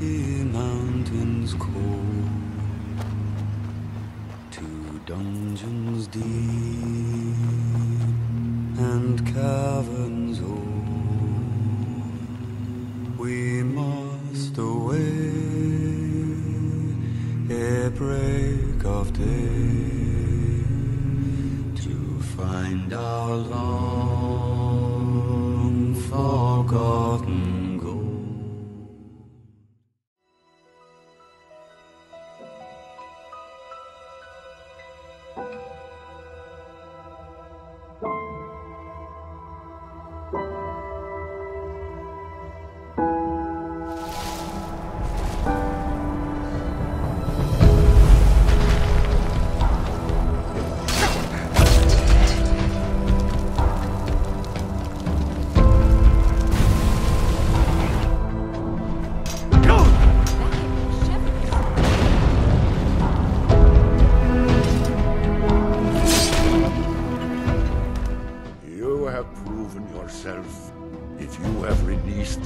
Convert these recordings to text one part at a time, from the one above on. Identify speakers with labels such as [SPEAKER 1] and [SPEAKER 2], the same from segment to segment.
[SPEAKER 1] mighty mountains cold to dungeons deep and caverns old. We must away ere break of day to find our long
[SPEAKER 2] You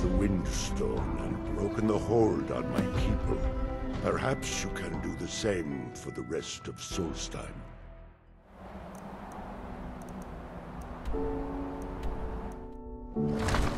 [SPEAKER 2] the Windstone and broken the hold on my people. Perhaps you can do the same for the rest of Solstheim. Thank